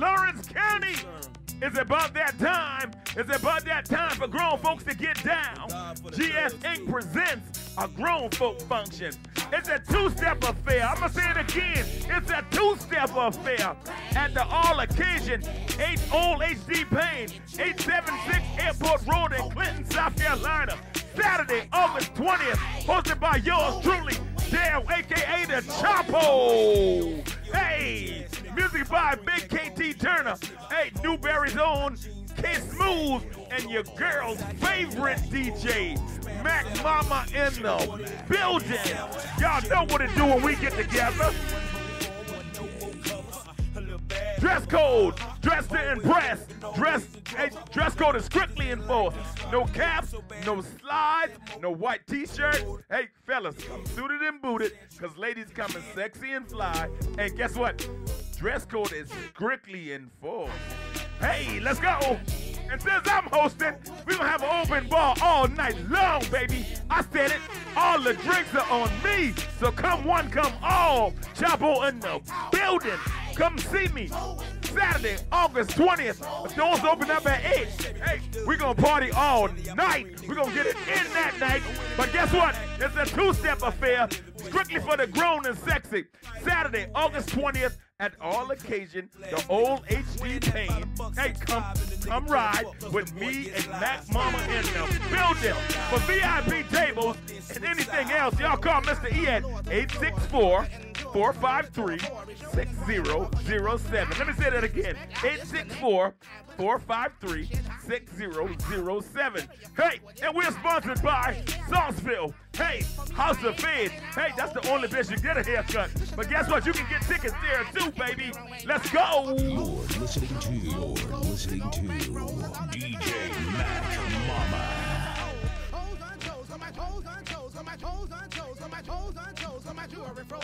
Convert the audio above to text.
Laurens County. It's about that time. It's about that time for grown folks to get down. GS Inc. presents a grown folk function. It's a two-step affair. I'm gonna say it again. It's a two-step affair. At the all occasion, 8 Old HD Payne, 876 Airport Road in Clinton, South Carolina. Saturday, August 20th, hosted by yours truly, Dale, aka the Chapo. Hey, by Big KT Turner. Hey, Newberry's own K Smooth and your girl's favorite DJ, Mac Mama in the building. Y'all know what to do when we get together. Dress code, dress to impress. Dress, hey, dress code is strictly enforced. No caps, no slides, no white t-shirt. Hey, fellas, come suited and booted, cause ladies coming sexy and fly. Hey, guess what? Dress code is strictly enforced. Hey, let's go. And since I'm hosting, we gonna have an open bar all night long, baby. I said it. All the drinks are on me. So come one, come all. Chapo in the building. Come see me. Saturday, August 20th. The doors open up at 8. Hey, we gonna party all night. we gonna get it in that night. But guess what? It's a two-step affair, strictly for the grown and sexy. Saturday, August 20th, at all occasion, the old HD Payne. Hey, come, come ride with me and Mac Mama in the building. For VIP tables and anything else, y'all call Mr. E at 864 453 6007. Let me say that again 864 453 6007. Hey, and we're sponsored by Sauceville. Hey, House of Feds. Hey, that's the only place you get a haircut. But guess what? You can get tickets there too, baby. Let's go. You're listening to, you're listening to DJ Mac Mama. On my toes on toes, on my toes on toes, on my toes on toes, on my jewelry froze.